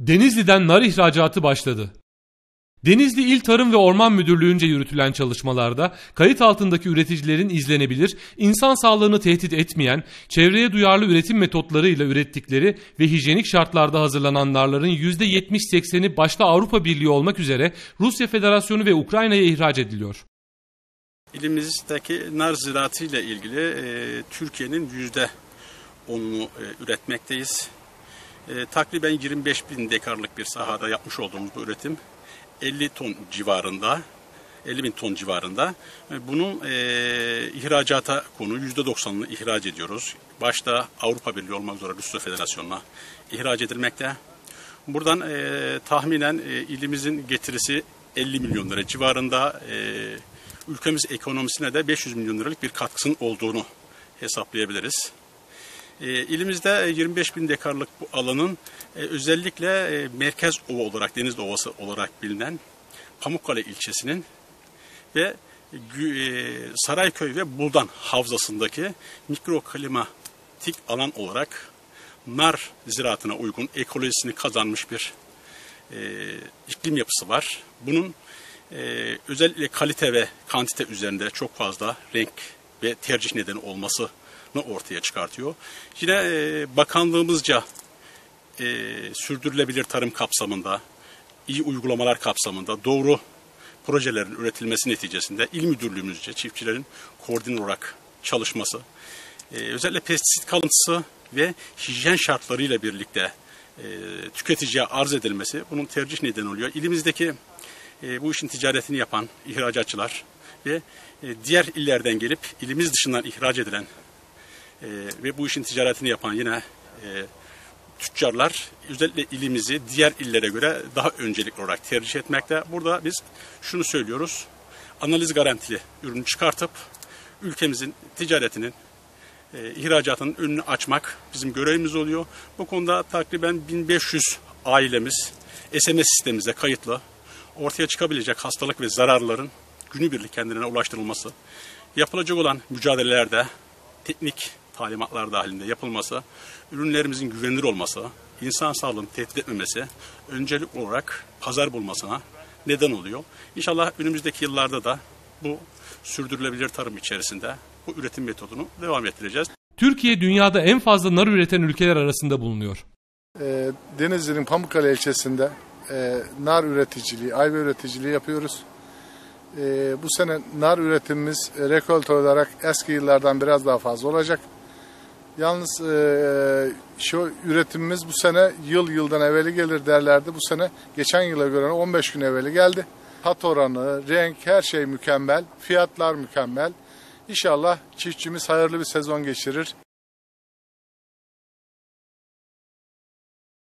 Denizli'den nar ihracatı başladı. Denizli İl Tarım ve Orman Müdürlüğü'nce yürütülen çalışmalarda kayıt altındaki üreticilerin izlenebilir, insan sağlığını tehdit etmeyen, çevreye duyarlı üretim metotlarıyla ürettikleri ve hijyenik şartlarda hazırlanan narların %70-80'i başta Avrupa Birliği olmak üzere Rusya Federasyonu ve Ukrayna'ya ihraç ediliyor. İlimizdeki nar ziraatı ile ilgili e, Türkiye'nin yüzde onunu e, üretmekteyiz. E, takriben 25 bin dekarlık bir sahada yapmış olduğumuz bu üretim 50 ton civarında 50 bin ton civarında. E, bunun e, ihracata konu %90'ını ihraç ediyoruz. Başta Avrupa Birliği olmak üzere Rusya Federasyonu'na ihraç edilmekte. Buradan e, tahminen e, ilimizin getirisi 50 milyon lira civarında. E, ülkemiz ekonomisine de 500 milyon liralık bir katkısının olduğunu hesaplayabiliriz. E, ilimizde 25 bin dekarlık bu alanın e, özellikle e, merkez ova olarak, deniz ovası olarak bilinen Pamukkale ilçesinin ve e, Sarayköy ve Buldan havzasındaki mikroklimatik alan olarak nar ziraatına uygun ekolojisini kazanmış bir e, iklim yapısı var. Bunun e, özellikle kalite ve kantite üzerinde çok fazla renk ve tercih nedeni olması ortaya çıkartıyor. Yine e, bakanlığımızca e, sürdürülebilir tarım kapsamında, iyi uygulamalar kapsamında doğru projelerin üretilmesi neticesinde il müdürlüğümüzce çiftçilerin koordine olarak çalışması, e, özellikle pestisit kalıntısı ve hijyen şartlarıyla birlikte e, tüketiciye arz edilmesi bunun tercih nedeni oluyor. İlimizdeki e, bu işin ticaretini yapan ihracatçılar ve e, diğer illerden gelip ilimiz dışından ihraç edilen e, ve bu işin ticaretini yapan yine e, tüccarlar özellikle ilimizi diğer illere göre daha öncelikli olarak tercih etmekte. Burada biz şunu söylüyoruz. Analiz garantili ürünü çıkartıp ülkemizin ticaretinin e, ihracatının önünü açmak bizim görevimiz oluyor. Bu konuda takriben 1500 ailemiz SMS sistemimize kayıtlı. Ortaya çıkabilecek hastalık ve zararların günübirlik kendilerine ulaştırılması, yapılacak olan mücadelelerde teknik talimatlar dahilinde yapılması, ürünlerimizin güvenilir olması, insan sağlığını tehdit etmemesi öncelik olarak pazar bulmasına neden oluyor. İnşallah önümüzdeki yıllarda da bu sürdürülebilir tarım içerisinde bu üretim metodunu devam ettireceğiz. Türkiye dünyada en fazla nar üreten ülkeler arasında bulunuyor. E, Denizli'nin Pamukkale ilçesinde e, nar üreticiliği, ayva üreticiliği yapıyoruz. E, bu sene nar üretimimiz e, rekolte olarak eski yıllardan biraz daha fazla olacak. Yalnız e, şu üretimimiz bu sene yıl yıldan evveli gelir derlerdi. Bu sene geçen yıla göre 15 gün evveli geldi. Tat oranı, renk her şey mükemmel. Fiyatlar mükemmel. İnşallah çiftçimiz hayırlı bir sezon geçirir.